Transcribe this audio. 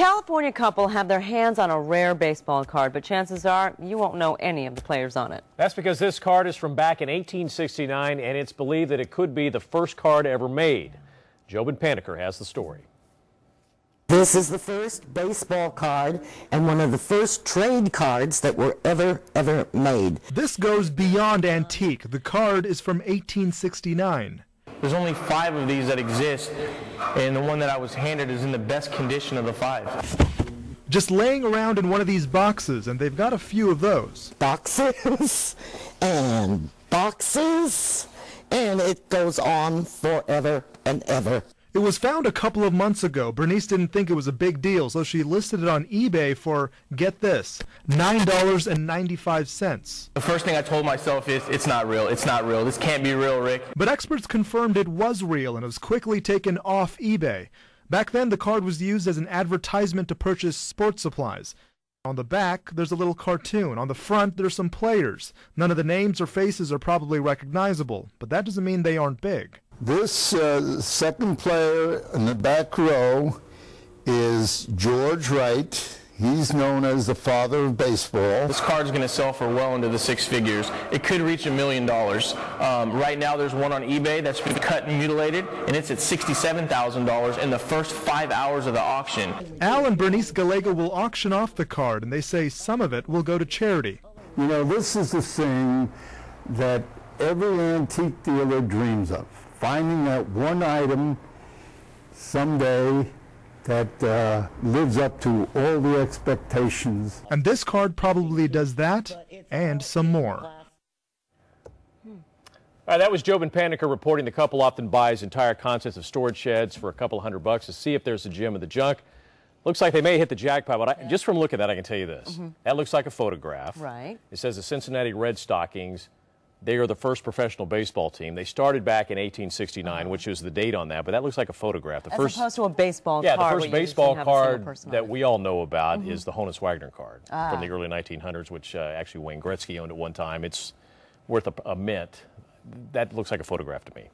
California couple have their hands on a rare baseball card, but chances are you won't know any of the players on it. That's because this card is from back in 1869, and it's believed that it could be the first card ever made. Jobin Paniker has the story. This is the first baseball card and one of the first trade cards that were ever, ever made. This goes beyond antique. The card is from 1869. There's only five of these that exist, and the one that I was handed is in the best condition of the five. Just laying around in one of these boxes, and they've got a few of those. Boxes and boxes, and it goes on forever and ever. It was found a couple of months ago. Bernice didn't think it was a big deal, so she listed it on eBay for, get this, $9.95. The first thing I told myself is, it's not real, it's not real, this can't be real, Rick. But experts confirmed it was real and it was quickly taken off eBay. Back then, the card was used as an advertisement to purchase sports supplies. On the back, there's a little cartoon. On the front, there's some players. None of the names or faces are probably recognizable, but that doesn't mean they aren't big. This uh, second player in the back row is George Wright. He's known as the father of baseball. This card's going to sell for well into the six figures. It could reach a million dollars. Um, right now, there's one on eBay that's been cut and mutilated, and it's at $67,000 in the first five hours of the auction. Al and Bernice Gallego will auction off the card, and they say some of it will go to charity. You know, this is the thing that every antique dealer dreams of finding that one item someday that uh, lives up to all the expectations. And this card probably does that and some more. All right, that was Jobin Paniker reporting the couple often buys entire concepts of storage sheds for a couple hundred bucks to see if there's a gem in the junk. Looks like they may hit the jackpot, but I, just from looking at that, I can tell you this. Mm -hmm. That looks like a photograph. Right. It says the Cincinnati Red Stockings they are the first professional baseball team. They started back in 1869, which is the date on that, but that looks like a photograph. The As first, opposed to a baseball yeah, card. Yeah, the first baseball card that we all know about mm-hmm. is the Honus Wagner card ah. from the early 1900s, which uh, actually Wayne Gretzky owned at one time. It's worth a, a mint. That looks like a photograph to me.